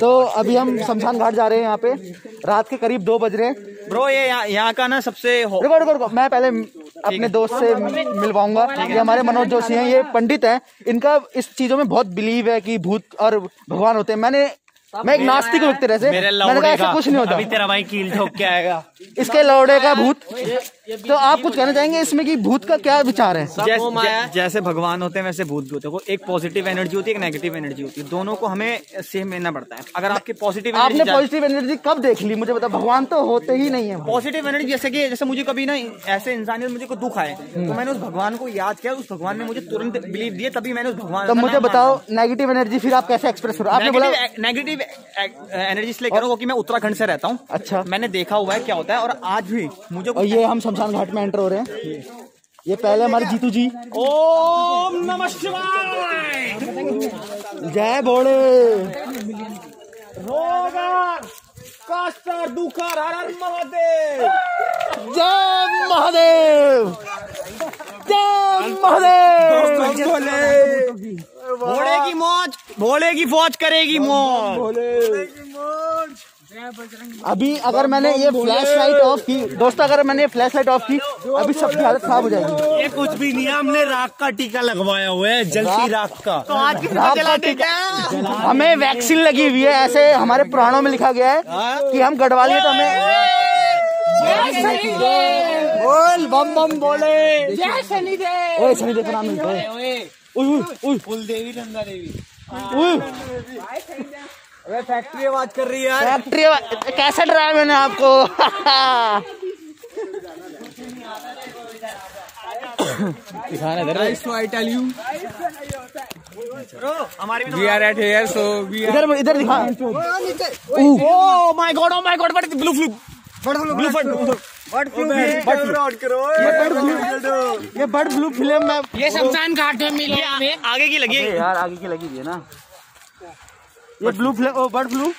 तो अभी हम शमशान घाट जा रहे हैं यहाँ पे। रात के करीब दो बज रहे हैं। ब्रो ये यहाँ का ना सबसे रुको रुको रुको मैं पहले अपने दोस्त से मिलवाऊँगा। ये हमारे मनोज जोशी हैं ये पंडित हैं। इनका इस चीज़ों में बहुत बिलीव है कि भूत और भगवान होते हैं। मैंने मैं एक नास्तिक व्यक्ति रहे मैंने कहा ऐसा कुछ नहीं होता। अभी तेरा भाई कील ठोक के आएगा। इसके लौड़े का भूत। तो आप कुछ कहना चाहेंगे इसमें कि भूत का क्या विचार है? जैस, जै, जैसे भगवान होते हैं वैसे भूत भी होते हैं। एक पॉजिटिव एनर्जी होती है एक नेगेटिव एनर्जी होती है। दोनों को हमें सेम लेना पड़ता है। अगर आपकी पॉजिटिव आपने पॉजिटिव एनर्जी कब देख ली? मुझे बता भगवान तो होते ही नहीं है। पॉजिटिव एनर्जी जैसे कि जैसे मुझे कभी ना ऐसे इंसान मुझे को दुख आए तो मैंने उस भगवान को याद किया उस भगवान ने मुझे तुरंत बिलीव दिया तभी मैंने उस भगवान तो मुझे बताओ नेगेटिव एनर्जी फिर आप कैसे एक्सप्रेस करो आपने बोला नेगेटिव एनर्जी इसलिए करो क्योंकि मैं उत्तराखंड से रहता हूँ। अच्छा। मैंने देखा हुआ है क्या होता है और आज भी मुझे ये हम शमशान घाट में एंटर हो रहे हैं। ये पहले हमारे जीतू जी। ओम नमः शिवाय। जय भोले। कास्टर दुखर हर हर महादेव। जय महादेव। जय महादेव। भोले की मौज भोले की फौज करेगी मौज। भोले की मौज। अभी अगर मैंने ये फ्लैश लाइट ऑफ़ की दोस्तों अगर मैंने ये फ्लैश लाइट ऑफ़ की अभी सबकी हालत खराब हो जाएगी। ये कुछ भी नहीं है हमने राख का टीका लगवाया हुआ है जलती राख का। तो आज राख का टीका हमें वैक्सीन लगी हुई है ऐसे हमारे पुराणों में लिखा गया है कि हम गढ़वा लिए तो हमें बोल बम बम बोले। जय शनिदेव। ओए शनिदेव मिलते हैं। कुल देवी गंगा देवी अरे फैक्ट्री आवाज़ कर रही है फैक्ट्री कैसे डराया मैंने आपको? इधर इधर दिखा। ओह my God oh my God what blue flu blue flu bird flu ये बर्ड फ्लू फ़िल्म में ये शमशान घाट में मिली आगे की लगी। यार आगे की लगी है ना। ये blue flag oh bird flu